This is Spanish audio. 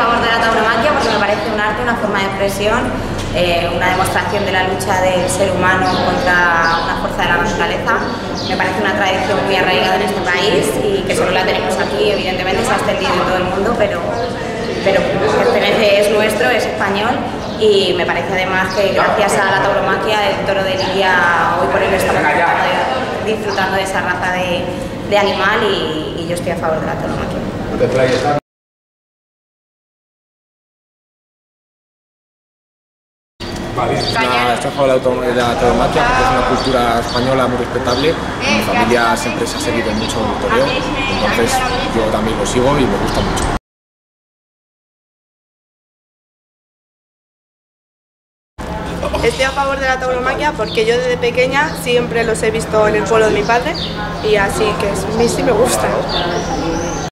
favor de la tauromaquia porque me parece un arte, una forma de expresión, eh, una demostración de la lucha del ser humano contra una fuerza de la naturaleza. Me parece una tradición muy arraigada en este país y que solo la tenemos aquí, evidentemente se ha extendido en todo el mundo, pero, pero pertenece, es nuestro, es español y me parece además que gracias a la tauromaquia el toro de Lidia hoy por hoy estamos disfrutando de esa raza de, de animal y, y, yo estoy a favor de la tauromaquia. Vale. Nada, estoy a favor de la tauromaquia porque es una cultura española muy respetable. Mi familia siempre se ha seguido mucho el toreo, entonces yo también lo sigo y me gusta mucho. Estoy a favor de la tauromaquia porque yo desde pequeña siempre los he visto en el pueblo de mi padre y así que a mí sí me gusta.